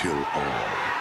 Until all.